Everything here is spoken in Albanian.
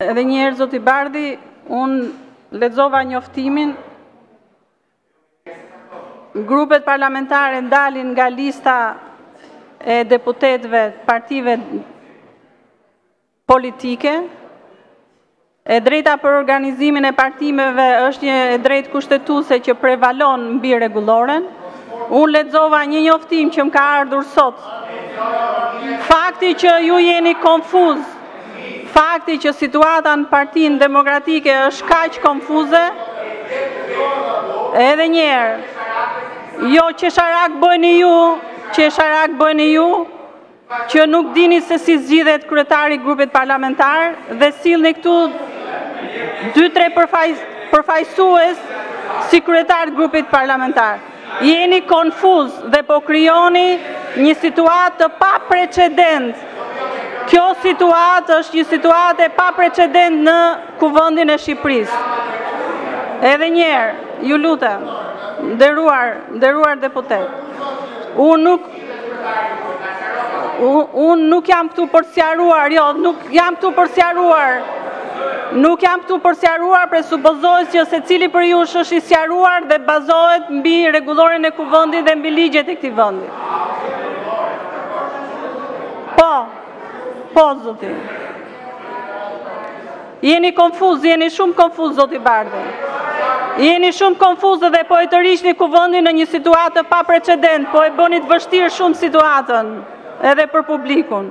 Edhe një herë zoti Bardhi, unë lexova njoftimin. Grupet parlamentare dalin nga lista e deputetëve të partive politike. E drejta për organizimin e partive është një e drejtë kushtetuse që prevalon mbi rregulloren. Unë lexova një njoftim që më ka ardhur sot. Fakti që ju jeni konfuz Fakti që situata në Partinë Demokratike është kaq konfuze, edhe një herë, jo qesharak bëheni ju, qesharak bëheni ju, që nuk dini se si zgjidhet kryetari i grupit parlamentar dhe sillni këtu dy tre përfaqësues si kryetarë të grupit parlamentar. Jeni konfuz dhe po krijoni një situatë të paprecedentë. Kjo situatë është një situatë e paprecedentë në Kuvendin e Shqipërisë. Edhe një herë, ju lutem, nderuar, nderuar deputet, unë nuk Unë nuk jam këtu për të sqaruar, jo, nuk jam këtu për të sqaruar. Nuk jam këtu për të sqaruar, presupozohet që secili prej jush është i sqaruar dhe bazohet mbi rregulloren e Kuvendit dhe mbi ligjet e këtij vendi. Po, po, zoti. Jeni konfuz, jeni shumë konfuz, zoti Bardhi. Jeni shumë konfuz dhe po e tërhiqni Kuvendin në një situatë paprecedent, po e bëni të vështirë shumë situatën edhe për publikun.